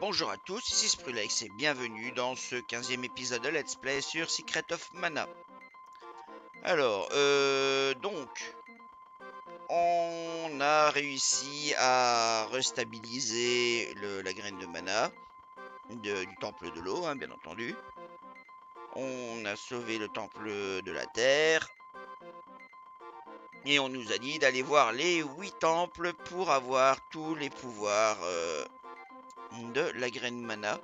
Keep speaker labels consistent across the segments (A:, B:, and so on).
A: Bonjour à tous, ici Sprulex et bienvenue dans ce 15e épisode de Let's Play sur Secret of Mana. Alors, euh, donc, on a réussi à restabiliser la graine de mana du temple de l'eau, hein, bien entendu. On a sauvé le temple de la terre. Et on nous a dit d'aller voir les huit temples pour avoir tous les pouvoirs euh, de la graine mana.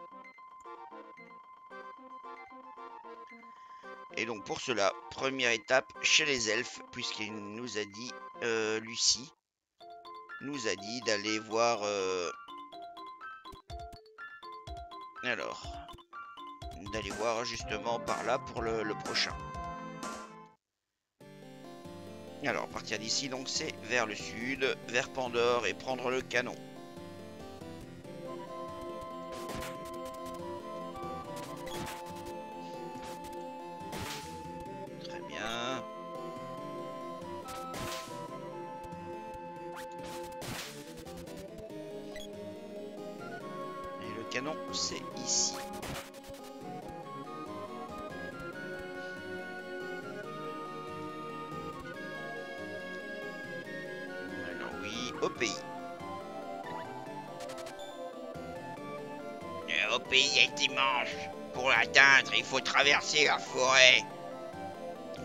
A: Et donc pour cela, première étape chez les elfes, puisqu'il nous a dit, euh, Lucie, nous a dit d'aller voir... euh, alors, d'aller voir justement par là pour le, le prochain. Alors, partir d'ici, donc c'est vers le sud, vers Pandore et prendre le canon. Traverser la forêt.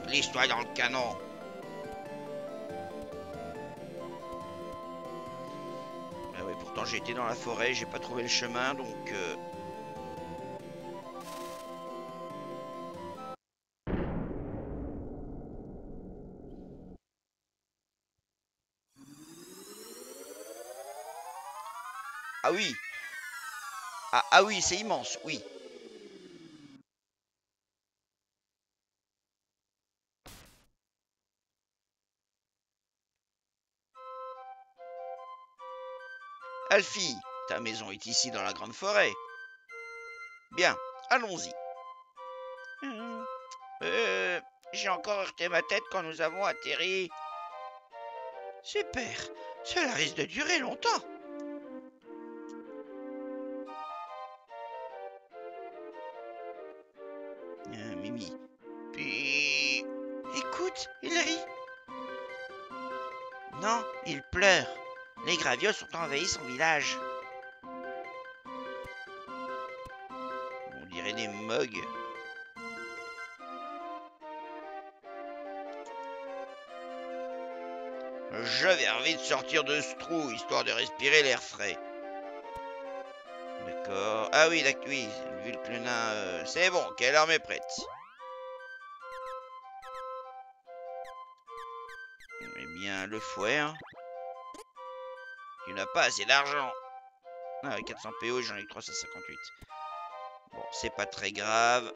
A: Glisse-toi dans le canon. Ah ouais, pourtant été dans la forêt, j'ai pas trouvé le chemin, donc... euh, Ah oui ah, ah oui, c'est immense, oui. Ta maison est ici dans la grande forêt. Bien, allons-y. Hum, euh, J'ai encore heurté ma tête quand nous avons atterri. Super, cela risque de durer longtemps. Gravioles ont envahi son village. On dirait des mugs. Je vais vite sortir de ce trou, histoire de respirer l'air frais. D'accord. Ah oui, oui, vu que le nain... euh, C'est bon, quelle arme est prête? Eh bien, le fouet, hein. Tu n'as pas assez d'argent. Ah, 400 PO, j'en ai que 358. Bon, c'est pas très grave.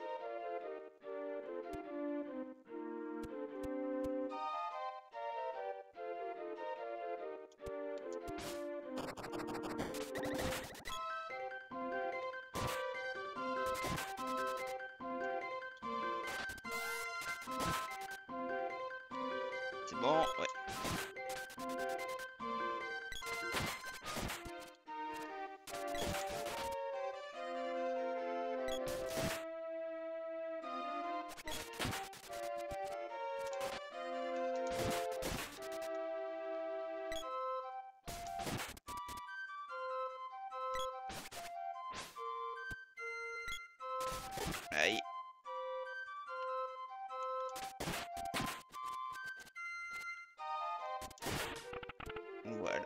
A: Voilà.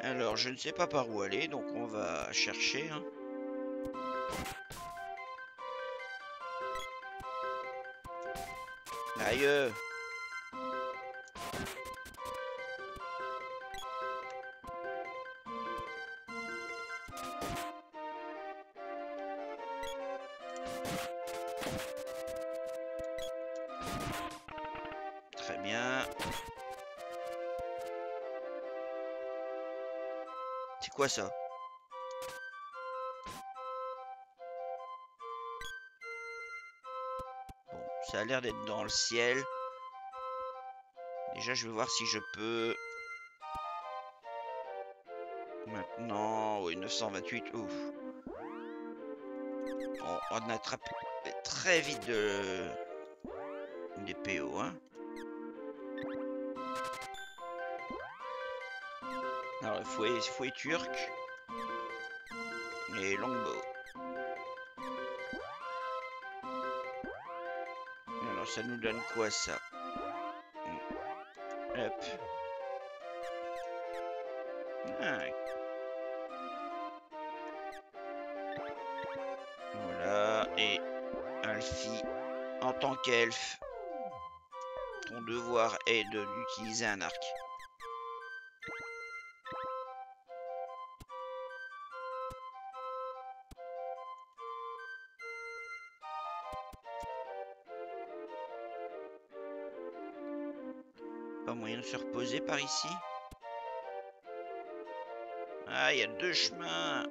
A: Alors, je ne sais pas par où aller, donc on va chercher. hein. Très bien. C'est quoi ça? Ça a l'air d'être dans le ciel. Déjà, je vais voir si je peux... Maintenant, oui, 928, ouf. On, attrape très vite de... des PO, hein. Alors, fouet, fouet turc. Et longbow. Ça nous donne quoi, ça? Hop. Ah. Voilà, et Alfie, en tant qu'elfe, ton devoir est de d'utiliser un arc. Pas moyen de se reposer par ici. Ah, il y a deux chemins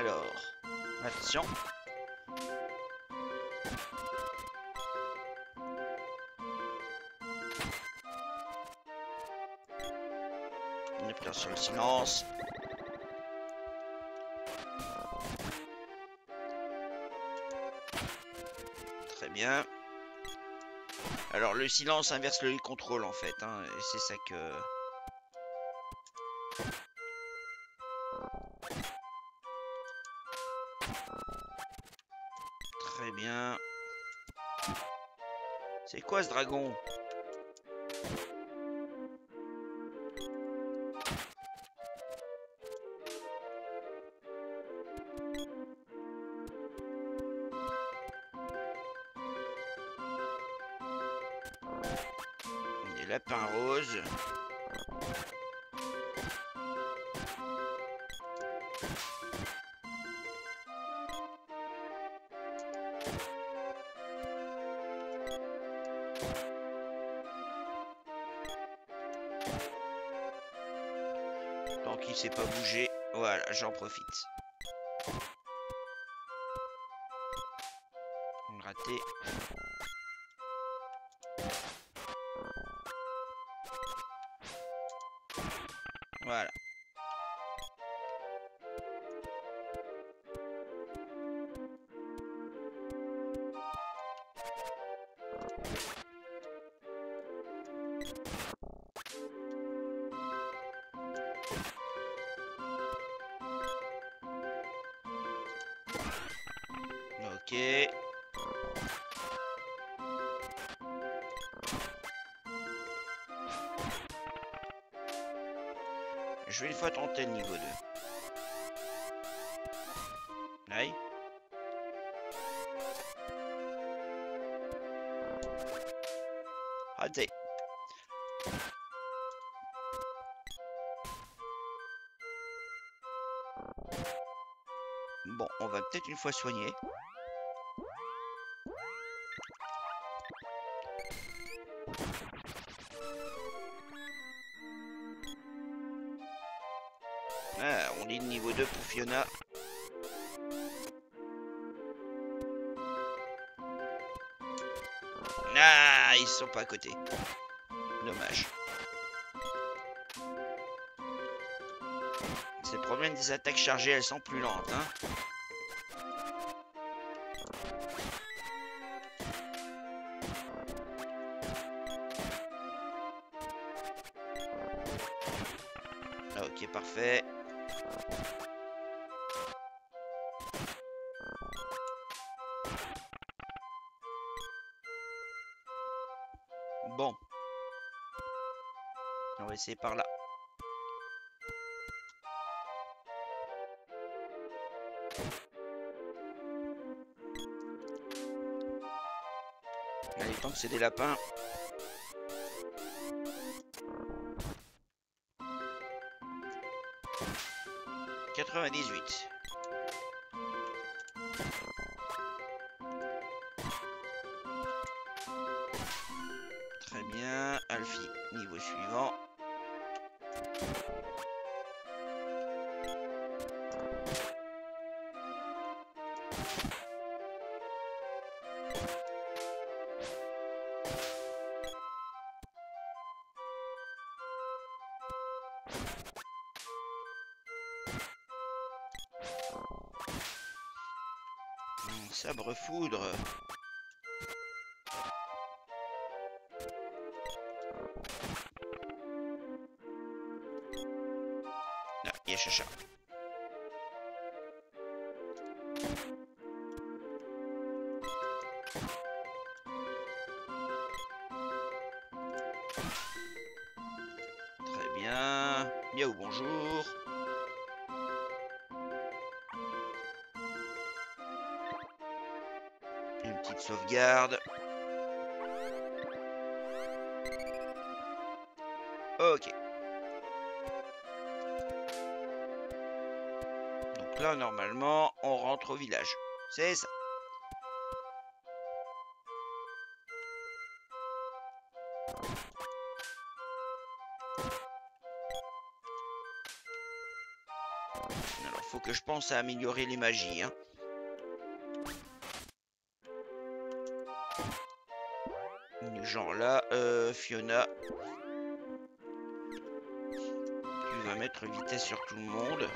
A: Alors, attention. On est sur le silence. Très bien. Alors le silence inverse le contrôle en fait, hein, et c'est ça que... C'est quoi ce dragon? Des lapins roses. S'est pas bougé, voilà, j'en profite. Raté. Je vais une fois tenter le niveau 2. Aïe. Raté. Bon, on va peut-être une fois soigner. Ah, ils sont pas à côté. Dommage. C'est le problème des attaques chargées, elles sont plus lentes, hein. Essayer par là. Allez, tant que c'est des lapins. Quatre-vingt-dix-huit. Très bien, Alfie, niveau suivant. Sabre foudre. Ok. Donc là, normalement, on rentre au village. C'est ça. Alors, faut que je pense à améliorer les magies, hein. Genre là, euh, Fiona. Tu vas mettre vitesse sur tout le monde.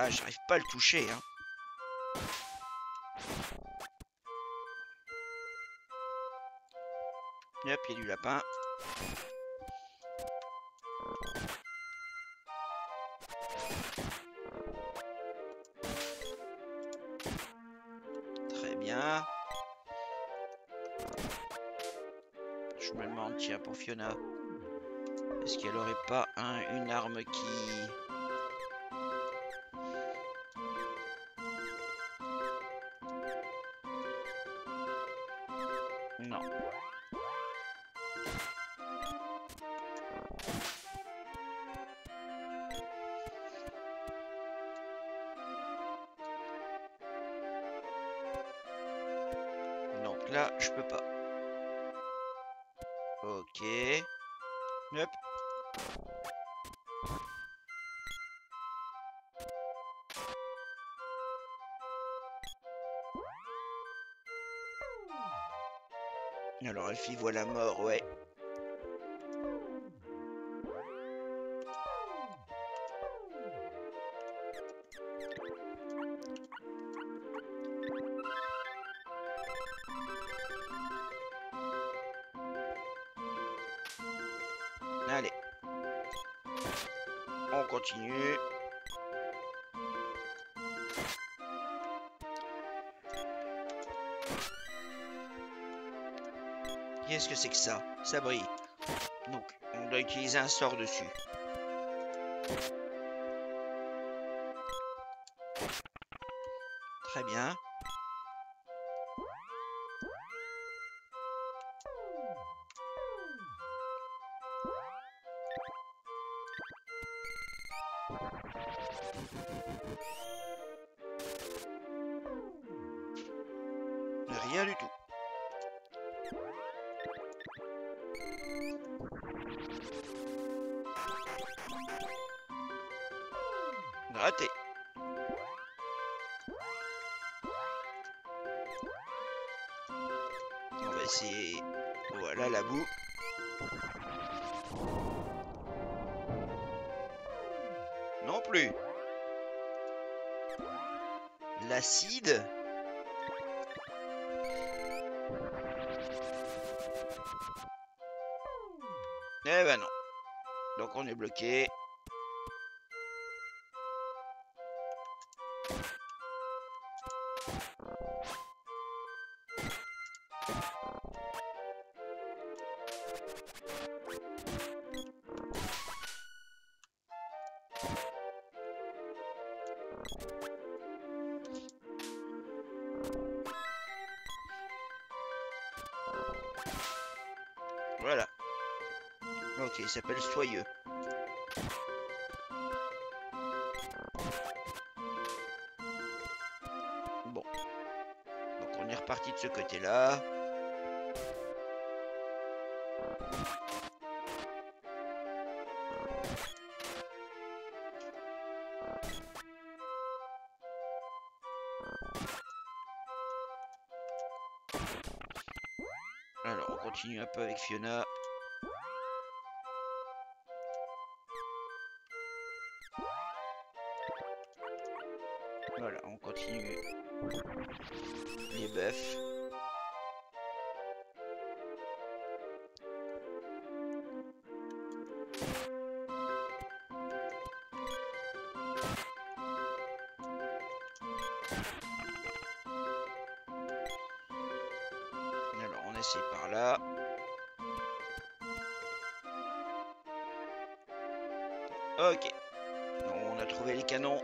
A: Ah, j'arrive pas à le toucher, hein. Hop, il y a du lapin. Alors Alfie voit la mort, ouais. Ça brille. Donc, on doit utiliser un sort dessus. Très bien. Rien du tout. Raté. c'est... Voilà la boue. Non plus. L'acide Eh ben non. Donc on est bloqué. Voilà. Ok, il s'appelle Soyeux. Ce côté-là. Alors, on continue un peu avec Fiona. Voilà, on continue les bœufs. Essaie par là. Ok. On a trouvé les canons.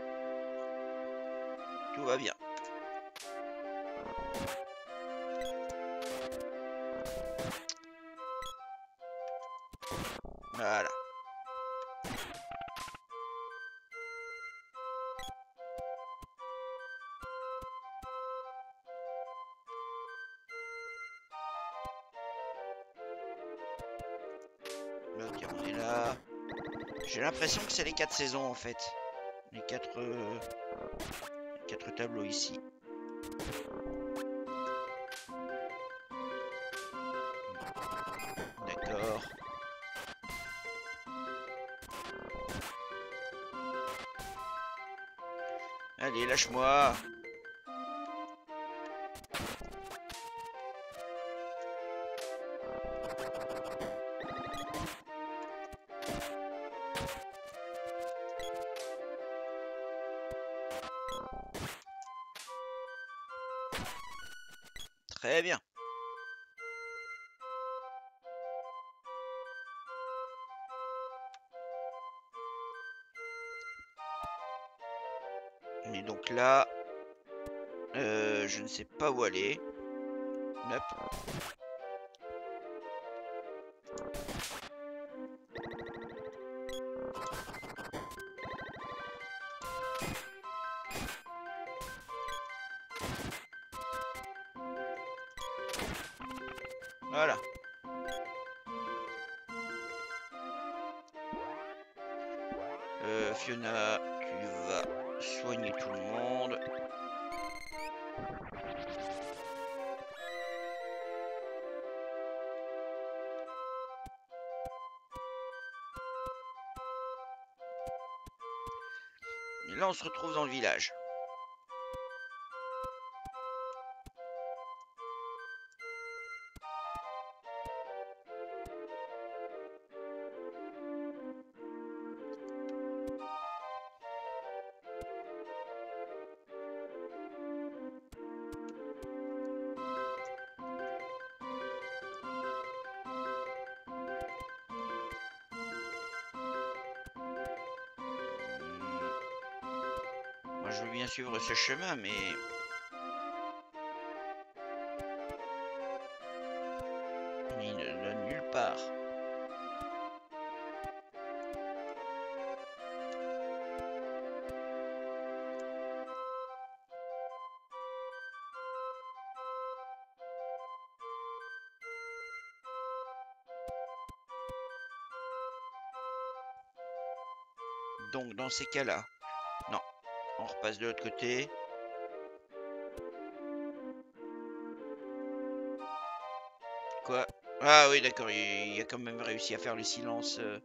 A: L'impression que c'est les quatre saisons en fait. Les quatre, euh, quatre tableaux ici. D'accord. Allez, lâche-moi. Voilà. Euh, Fiona, tu vas soigner tout le monde. Et là, on se retrouve dans le village. Je veux bien suivre ce chemin, mais... Il ne donne nulle part. Donc, dans ces cas-là, de l'autre côté. Quoi? Ah oui, d'accord, il, il a quand même réussi à faire le silence. euh.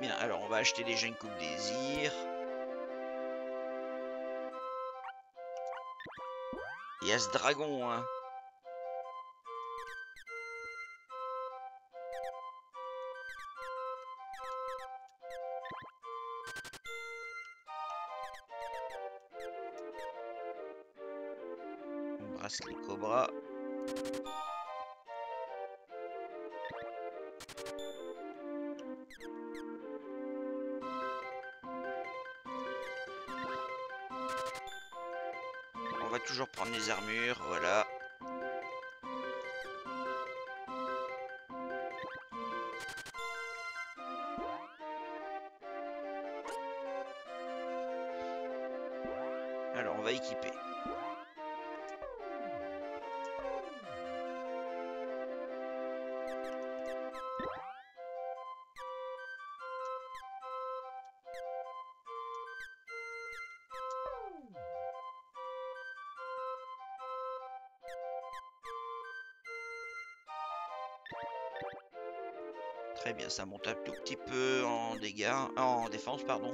A: Bien, alors on va acheter une coupe désir. Il y a ce dragon, hein. Très bien, ça monte un tout petit peu en dégâts, en défense, pardon.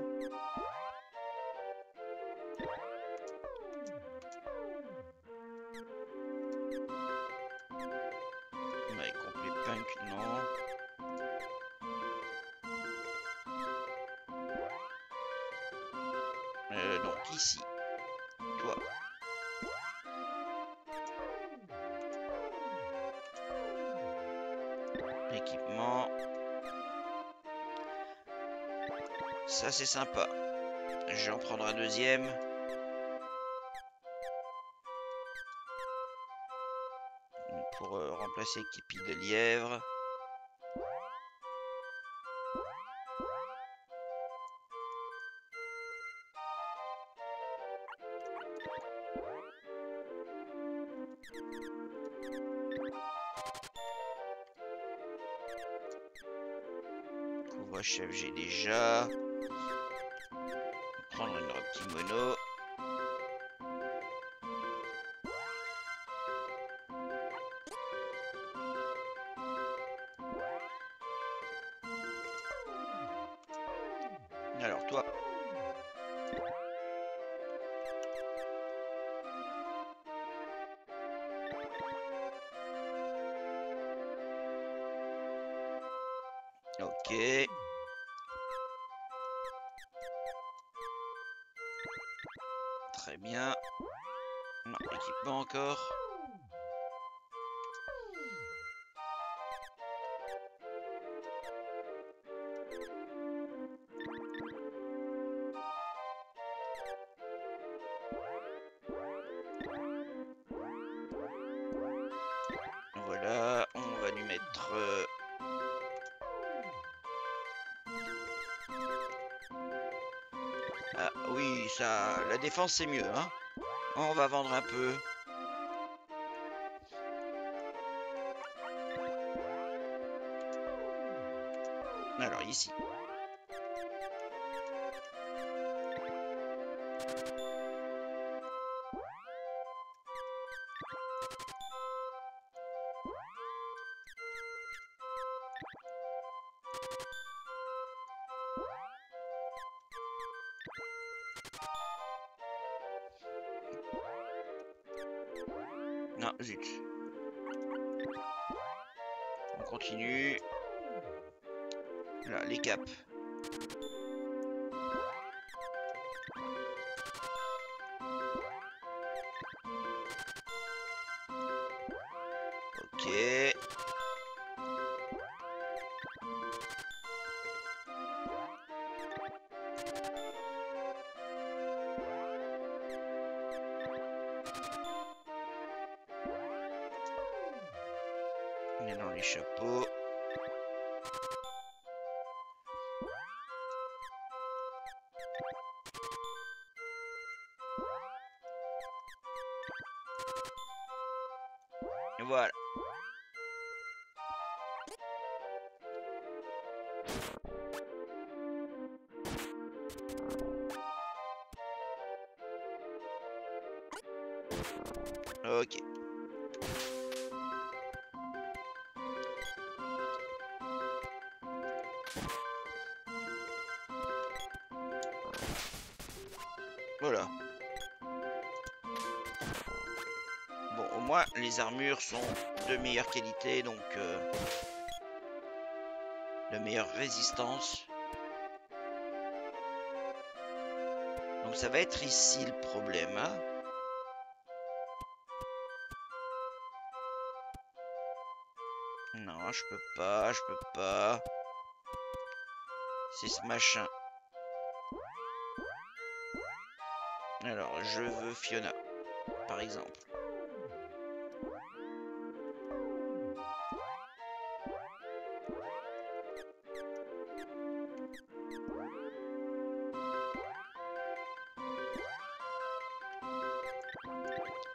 A: C'est sympa. Je vais en prendre un deuxième. Pour euh, remplacer Kipi de lièvre. Très bien. Non, équipement encore. C'est mieux, hein. On va vendre un peu. Alors ici. Non, zut. On continue. Là, les caps. Ok. Voilà. Bon, au moins, les armures sont de meilleure qualité, donc... Euh, de meilleure résistance. Donc ça va être ici le problème, hein Je peux pas, je peux pas. C'est ce machin. Alors, je veux Fiona, par exemple.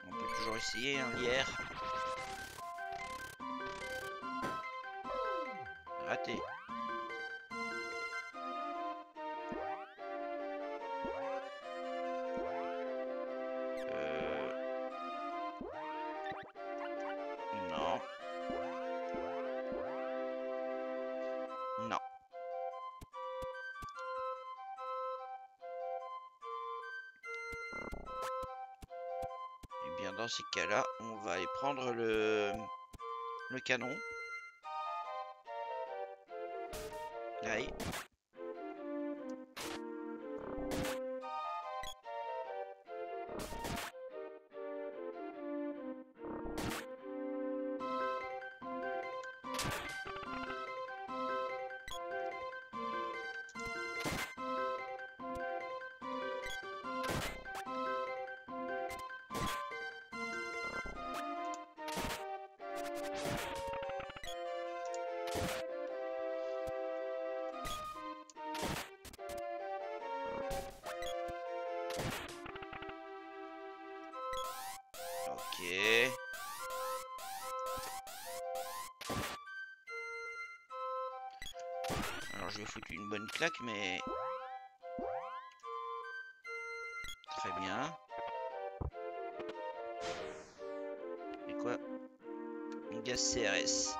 A: On peut toujours essayer un lierre. Cas-là, on va aller prendre le, canon. Je vais foutre une bonne claque, mais... Très bien. Gaz.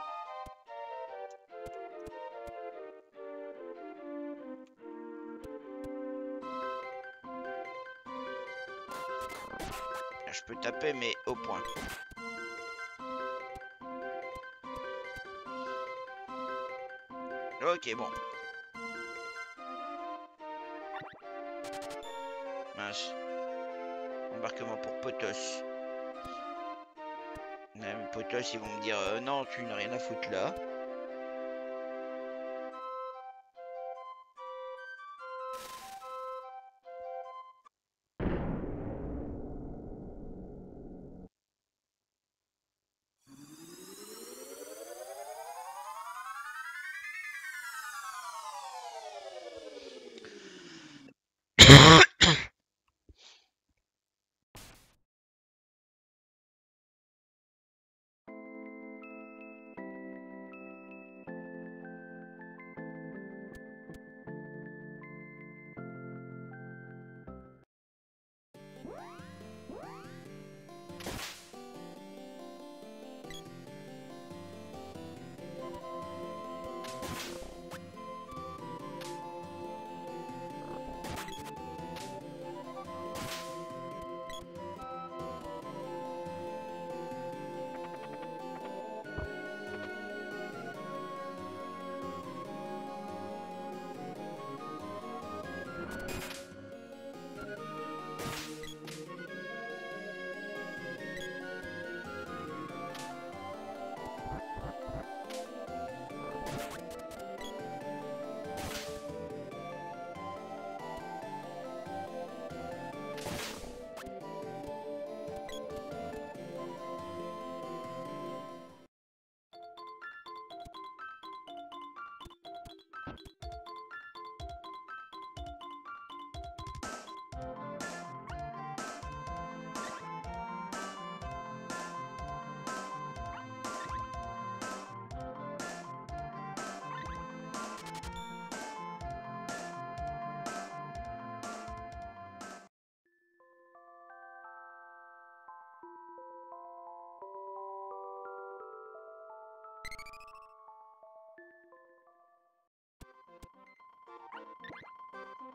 A: Je peux taper, mais au point. Ok, bon. Mince. Embarquement pour Potos. Même Potos, ils vont me dire euh, non, tu n'as rien à foutre là.